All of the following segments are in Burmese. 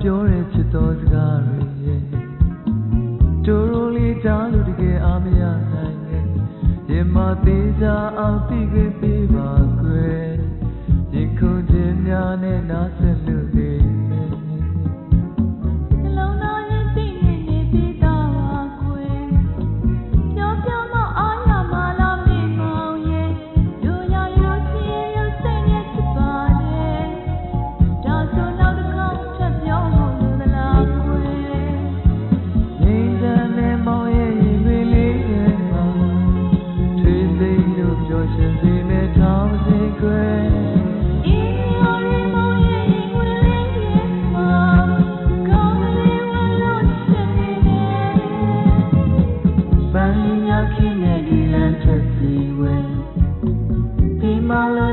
ပြောတဲ့ချစ်တော်စကားတွေရဲ့တို့တို့လေးကြားလို့တကယ်အားမရနိုင်ရဲ့ရင်မသေးကြအောင်သိခဲ့ပေးပါကွယ်ရင်ခုန်ခြင်းများနဲ့နားဆက်လို့ တော်ရှင်စီမဲ့ထောင်းစီခွဲ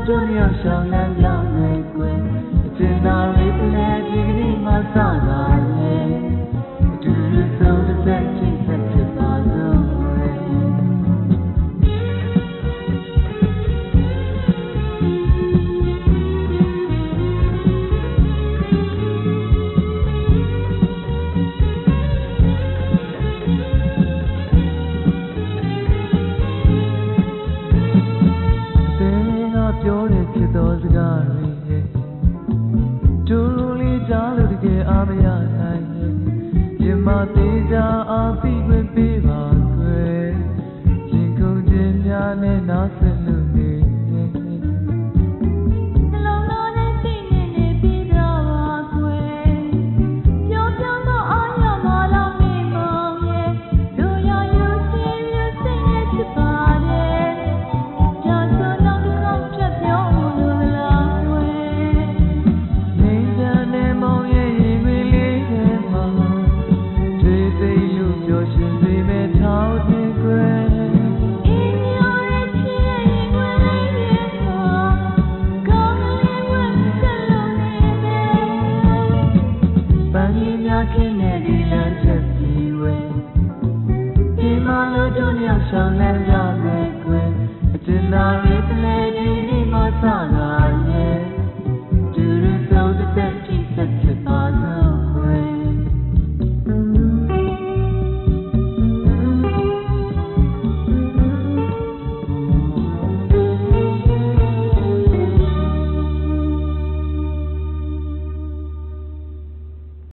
တို့မြောက်ဆောင်လမ်းပြောင်းနေကွယ်အကျဉ်းသားလေးပြည့်ဒီကနေ့မှစလာတယ် ပြောတဲ့ဖြစ်သောစကားတွေရဲ့တူလူလေးကြားလို့တကယ်အားမရနိုင်ရင်မသေးကြအားပြီးခွင့်ပေးပါကွယ်ရင်ကုန်ခြင်းများနဲ့နားဆင် မြောက်ဆောင်လမ်းရောက်ွယ်ကွယ်အတနာရ